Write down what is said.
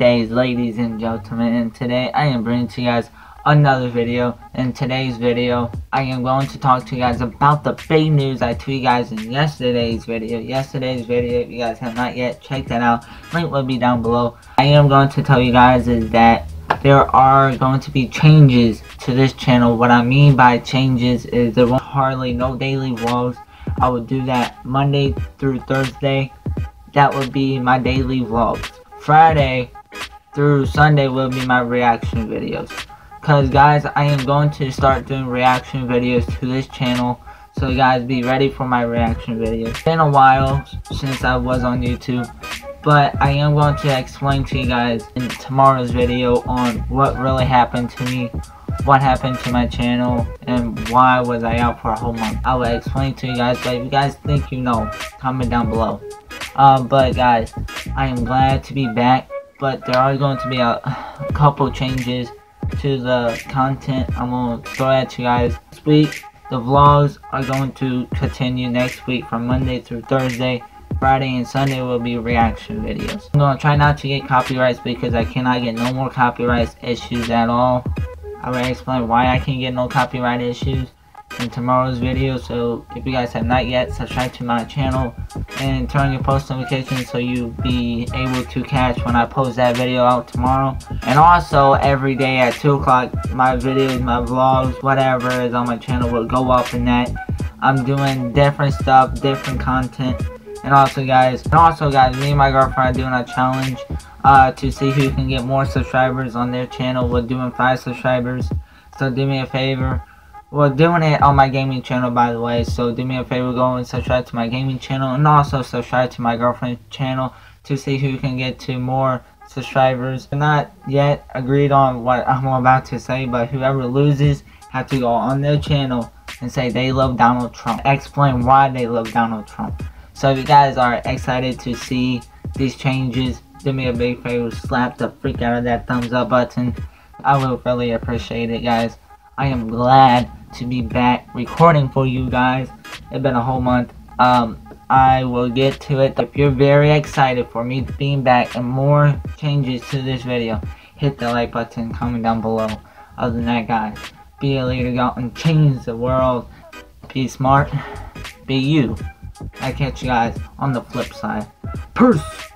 days, ladies and gentlemen, and today I am bringing to you guys another video. In today's video, I am going to talk to you guys about the big news I tweeted you guys in yesterday's video. Yesterday's video, if you guys have not yet checked that out, link will be down below. I am going to tell you guys is that there are going to be changes to this channel. What I mean by changes is there won't hardly no daily vlogs. I will do that Monday through Thursday. That would be my daily vlogs. Friday through Sunday will be my reaction videos. Cause guys, I am going to start doing reaction videos to this channel. So guys, be ready for my reaction videos. It's been a while since I was on YouTube. But I am going to explain to you guys in tomorrow's video on what really happened to me, what happened to my channel, and why was I out for a whole month. I will explain to you guys, but if you guys think you know, comment down below. Um, but guys, I am glad to be back, but there are going to be a, a couple changes to the content I'm going to throw at you guys this week. The vlogs are going to continue next week from Monday through Thursday. Friday and Sunday will be reaction videos. I'm going to try not to get copyrights because I cannot get no more copyright issues at all. I will explain why I can get no copyright issues in tomorrow's video so if you guys have not yet subscribe to my channel and turn your post notifications so you be able to catch when I post that video out tomorrow. And also every day at 2 o'clock my videos my vlogs whatever is on my channel will go up in that. I'm doing different stuff different content. And also guys and also guys me and my girlfriend are doing a challenge uh, to see who can get more subscribers on their channel. We're doing 5 subscribers. So do me a favor we're doing it on my gaming channel by the way so do me a favor go and subscribe to my gaming channel and also subscribe to my girlfriend's channel to see who can get to more subscribers. We're not yet agreed on what i'm about to say but whoever loses have to go on their channel and say they love donald trump. Explain why they love donald trump. So if you guys are excited to see these changes do me a big favor slap the freak out of that thumbs up button. I will really appreciate it guys. I am glad to be back recording for you guys. It's been a whole month. Um, I will get to it. If you're very excited for me being back and more changes to this video, hit the like button, comment down below. Other than that, guys, be a leader, go out and change the world. Be smart, be you. I catch you guys on the flip side. Peace!